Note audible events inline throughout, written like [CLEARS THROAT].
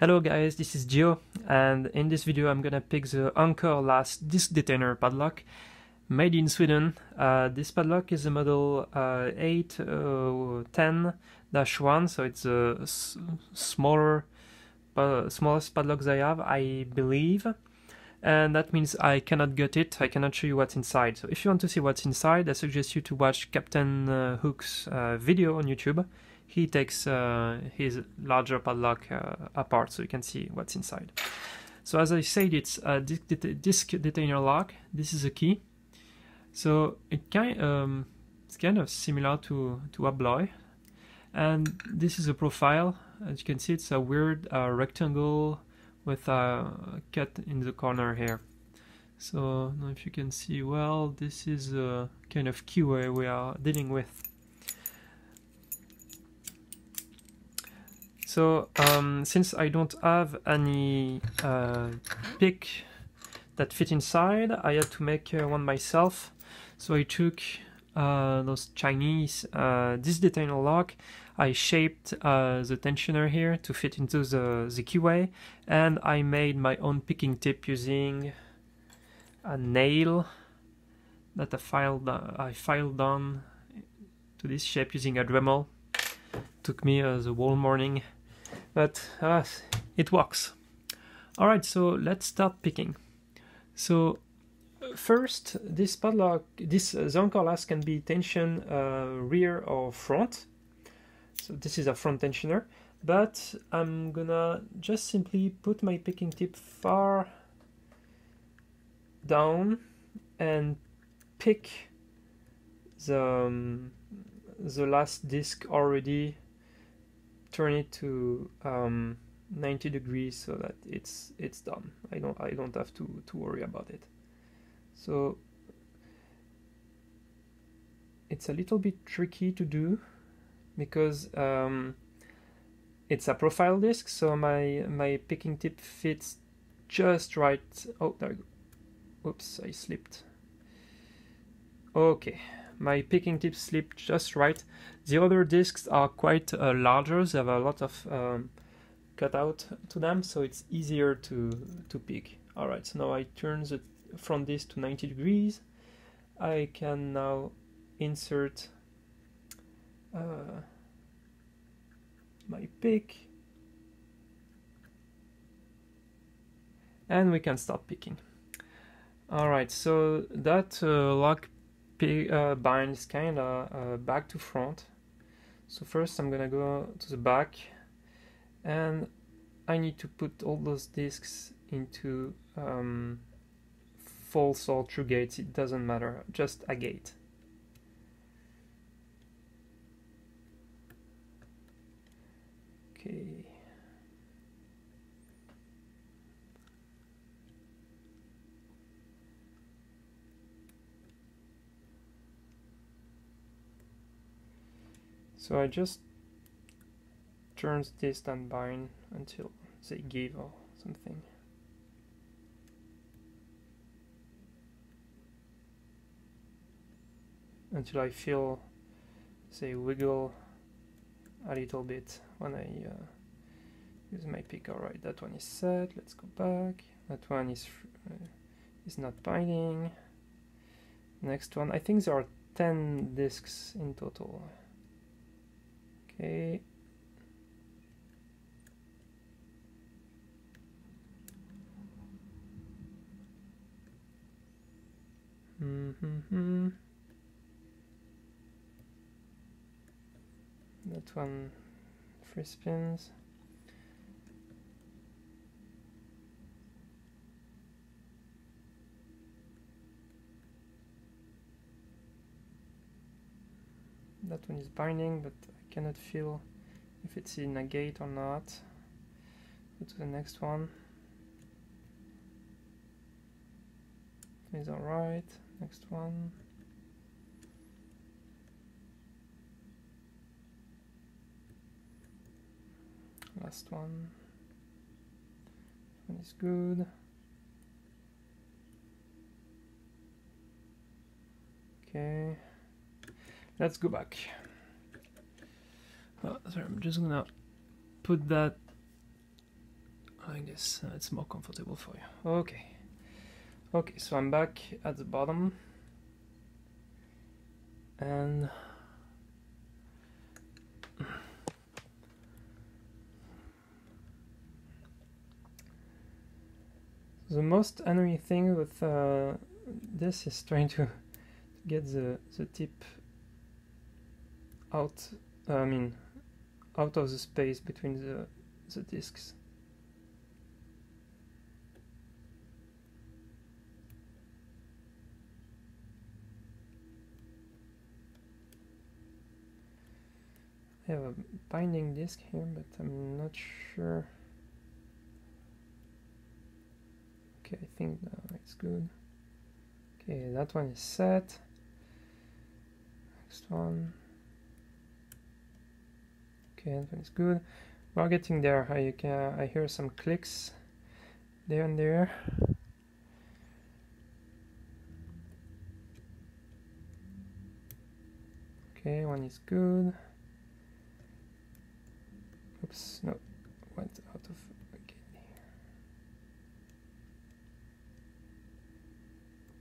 Hello guys, this is Geo, and in this video I'm gonna pick the Anchor Las Disc Detainer padlock made in Sweden. Uh, this padlock is a model uh, 810-1, so it's s- smaller, uh, smallest padlock I have, I believe. And that means I cannot get it, I cannot show you what's inside. So if you want to see what's inside, I suggest you to watch Captain uh, Hook's uh, video on YouTube he takes uh, his larger padlock uh, apart so you can see what's inside. So as I said, it's a disc, det- disc detainer lock. This is a key. So it kind um, it's kind of similar to to Abloy, and this is a profile. As you can see, it's a weird uh, rectangle with a cut in the corner here. So if you can see well. This is a kind of keyway we are dealing with. So um, since I don't have any uh, pick that fit inside, I had to make uh, one myself. So I took uh, those Chinese uh, disc detainer lock. I shaped uh, the tensioner here to fit into the, the keyway, and I made my own picking tip using a nail that I filed I filed down to this shape using a Dremel. Took me uh, the whole morning but uh, it works. All right, so let's start picking. So first, this padlock, this uh, Las can be tension uh, rear or front. So this is a front tensioner, but I'm gonna just simply put my picking tip far down and pick the um, the last disc already turn it to um, 90 degrees so that it's it's done. I don't I don't have to to worry about it. So it's a little bit tricky to do because um, it's a profile disc, so my my picking tip fits just right. Oh, there. Oops, I slipped. Okay, my picking tip slipped just right. The other discs are quite uh, larger. They have a lot of um, cutout to them, so it's easier to to pick. All right, so now I turn the front disc to 90 degrees. I can now insert uh, my pick, and we can start picking. All right, so that uh, lock uh, binds kind of uh, back to front. So first I'm gonna go to the back and I need to put all those discs into um, false or true gates, it doesn't matter, just a gate. Okay. So I just turns this and bind until they give or something. Until I feel they wiggle a little bit when I uh, use my pick. Alright, that one is set. Let's go back. That one is uh, is not binding. Next one, I think there are 10 discs in total. Okay. Mm-hmm. That one, free spins. One is binding, but I cannot feel if it's in a gate or not. Go to the next one. Is alright. Next one. Last one. One is good. Okay. Let's go back. Oh, sorry, I'm just gonna put that like this. Uh, it's more comfortable for you. Okay. Okay, so I'm back at the bottom. And the most annoying thing with uh, this is trying to get the, the tip out, I mean, out of the space between the, the discs. I have a binding disc here, but I'm not sure. Okay, I think it's good. Okay, that one is set. Next one. Okay, that one is good. We're getting there. I can I hear some clicks there and there. Okay, one is good. Oops, no, went out of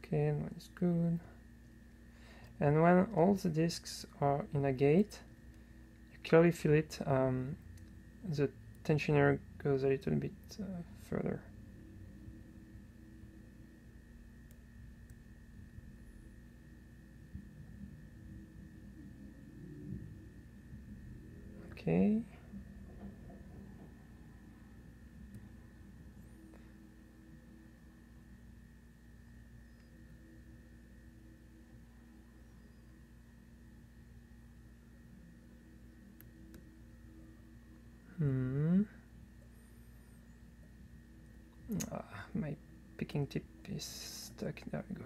Okay, one is good. And when all the disks are in a gate, clearly feel it. Um, the tensioner goes a little bit uh, further. Okay. Hmm. Ah, my picking tip is stuck. There we go.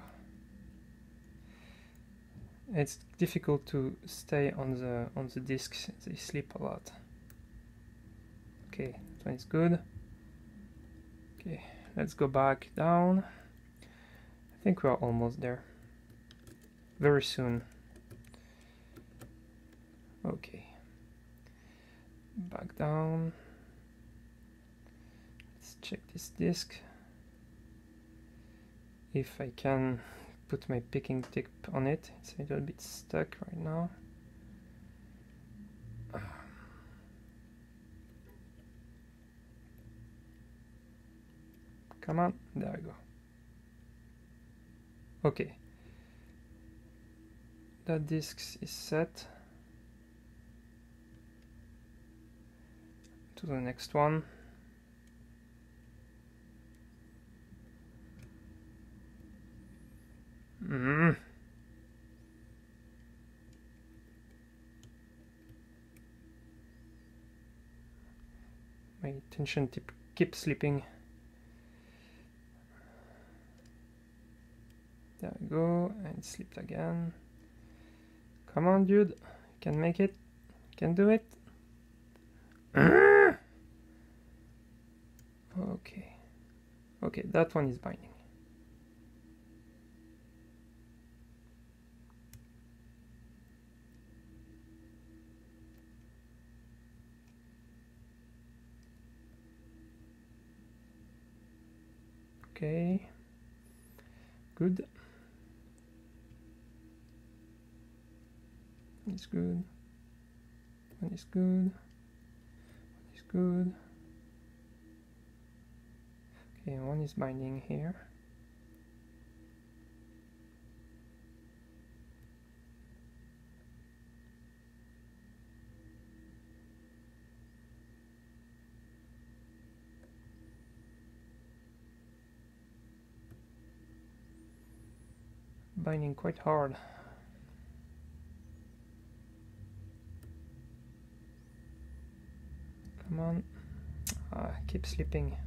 It's difficult to stay on the on the discs. They slip a lot. Okay, that is good. Okay, let's go back down. I think we are almost there. Very soon. Okay back down. Let's check this disk. If I can put my picking tip on it, it's a little bit stuck right now. Um. Come on, there we go. Okay. That disk is set. To the next one. Mm. My tension tip keeps slipping. There we go, and slipped again. Come on, dude. You can make it. Can do it. [CLEARS THROAT] okay. That one is binding. Okay. Good. It's good. Is good good. Okay, one is binding here. Binding quite hard. Come on. Ah, keep slipping.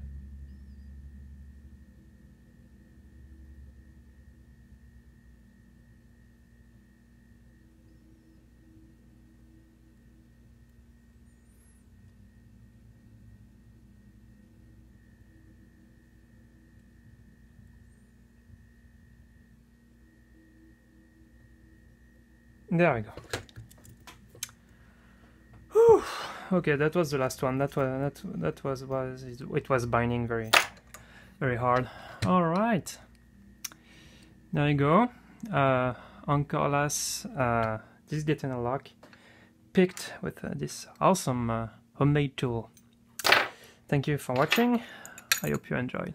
There we go. Whew. okay, that was the last one. That was that that was was it was binding very very hard. All right, there you go. Uh, Anchor Las uh, this a lock picked with uh, this awesome uh, homemade tool. Thank you for watching. I hope you enjoyed.